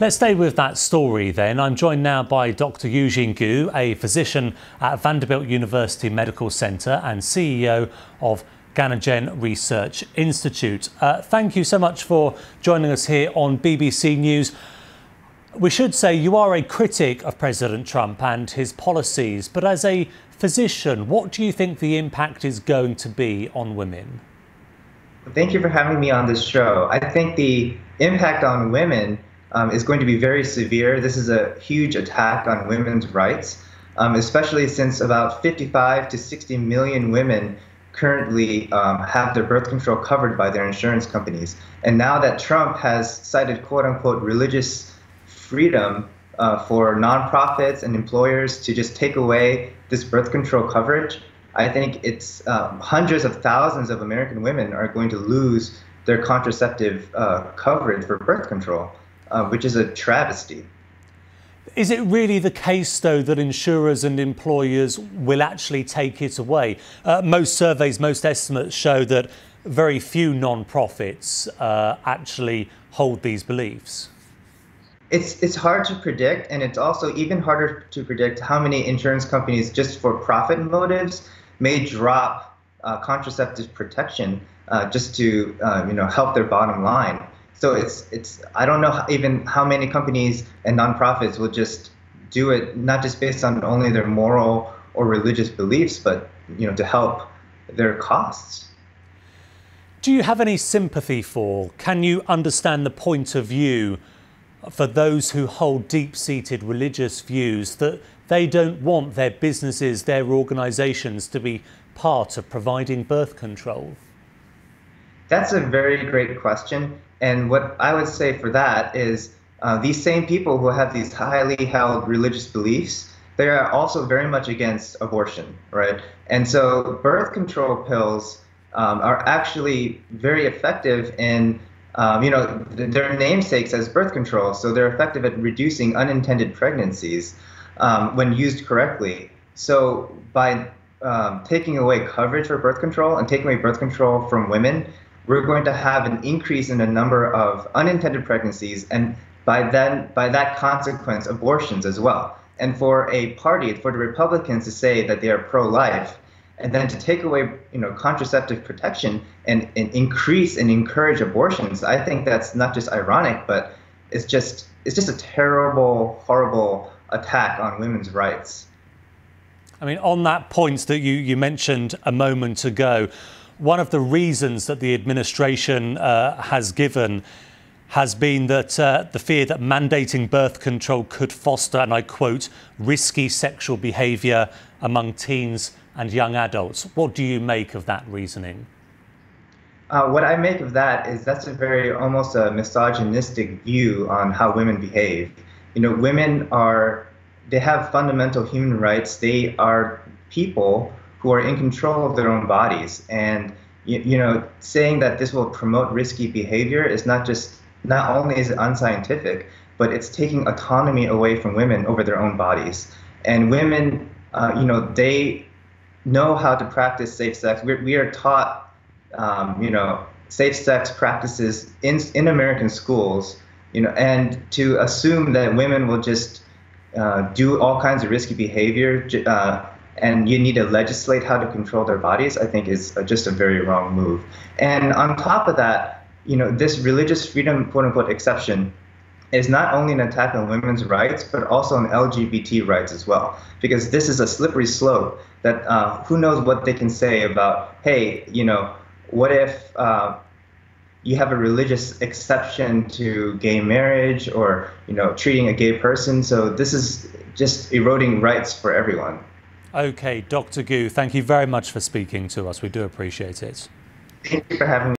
Let's stay with that story then. I'm joined now by Dr. Eugene Gu, a physician at Vanderbilt University Medical Center and CEO of Ganogen Research Institute. Uh, thank you so much for joining us here on BBC News. We should say you are a critic of President Trump and his policies, but as a physician, what do you think the impact is going to be on women? Thank you for having me on this show. I think the impact on women um, is going to be very severe. This is a huge attack on women's rights, um, especially since about 55 to 60 million women currently um, have their birth control covered by their insurance companies. And now that Trump has cited quote unquote religious freedom uh, for nonprofits and employers to just take away this birth control coverage, I think it's um, hundreds of thousands of American women are going to lose their contraceptive uh, coverage for birth control uh, which is a travesty. Is it really the case, though, that insurers and employers will actually take it away? Uh, most surveys, most estimates show that very few non-profits uh, actually hold these beliefs. It's, it's hard to predict, and it's also even harder to predict how many insurance companies, just for profit motives, may drop uh, contraceptive protection uh, just to uh, you know help their bottom line. So it's it's I don't know even how many companies and nonprofits will just do it not just based on only their moral or religious beliefs, but you know to help their costs. Do you have any sympathy for? Can you understand the point of view for those who hold deep-seated religious views that they don't want their businesses, their organisations to be part of providing birth control? That's a very great question. And what I would say for that is uh, these same people who have these highly held religious beliefs, they are also very much against abortion, right? And so birth control pills um, are actually very effective in, um, you know, their namesakes as birth control. So they're effective at reducing unintended pregnancies um, when used correctly. So by um, taking away coverage for birth control and taking away birth control from women, we're going to have an increase in the number of unintended pregnancies and by then by that consequence abortions as well. And for a party for the republicans to say that they are pro-life and then to take away you know contraceptive protection and, and increase and encourage abortions i think that's not just ironic but it's just it's just a terrible horrible attack on women's rights. I mean on that point that you you mentioned a moment ago one of the reasons that the administration uh, has given has been that uh, the fear that mandating birth control could foster, and I quote, risky sexual behaviour among teens and young adults. What do you make of that reasoning? Uh, what I make of that is that's a very almost a misogynistic view on how women behave. You know, women are, they have fundamental human rights. They are people who are in control of their own bodies. And you, you know, saying that this will promote risky behavior is not just not only is it unscientific, but it's taking autonomy away from women over their own bodies. And women, uh, you know, they know how to practice safe sex. We're, we are taught, um, you know, safe sex practices in in American schools. You know, and to assume that women will just uh, do all kinds of risky behavior uh, and you need to legislate how to control their bodies, I think is just a very wrong move. And on top of that, you know, this religious freedom, quote unquote, exception is not only an attack on women's rights, but also on LGBT rights as well. Because this is a slippery slope that uh, who knows what they can say about, hey, you know, what if uh, you have a religious exception to gay marriage or, you know, treating a gay person? So this is just eroding rights for everyone. Okay, Dr. Gu, thank you very much for speaking to us. We do appreciate it. Thank you for having me.